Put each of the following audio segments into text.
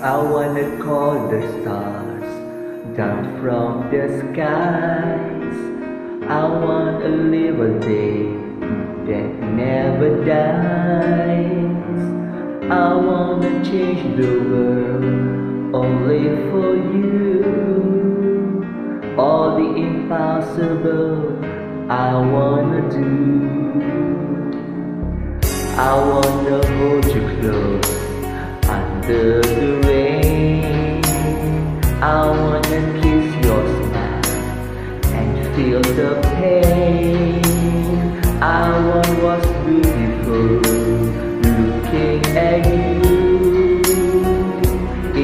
I wanna call the stars down from the skies. I wanna live a day that never dies. I wanna change the world only for you. All the impossible I wanna do. I wanna hold you close the rain. I wanna kiss your smile and feel the pain. I want what's beautiful looking at you.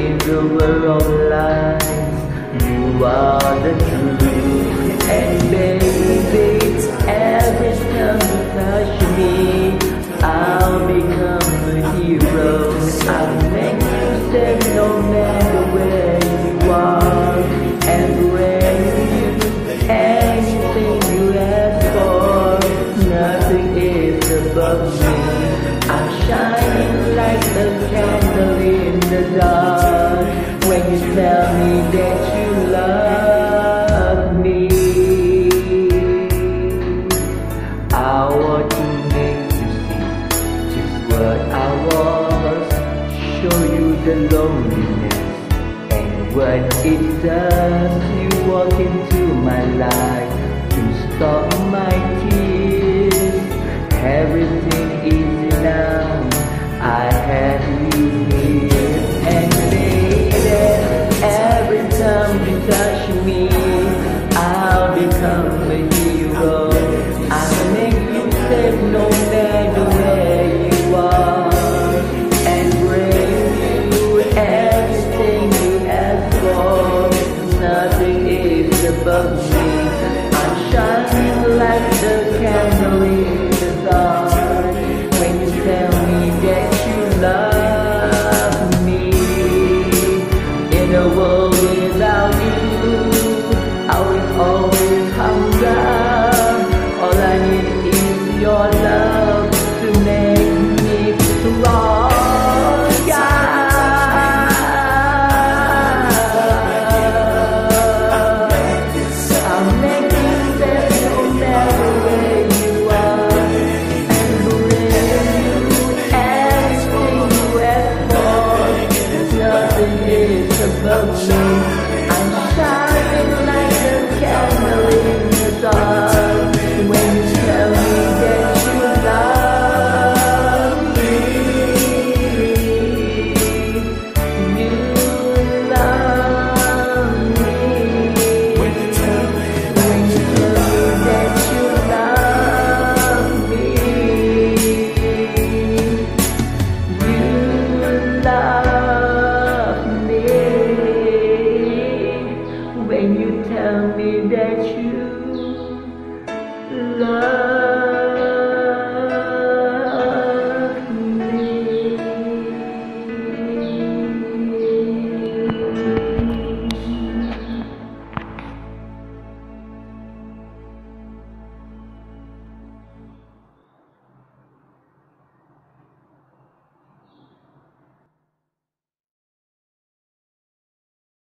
In the world of lies, you are the truth. I want to make you see just what I was, show you the loneliness and what it does. You walk into my life to stop my tears. Everything easy now. I have you here, and baby, every time you touch me, A world everything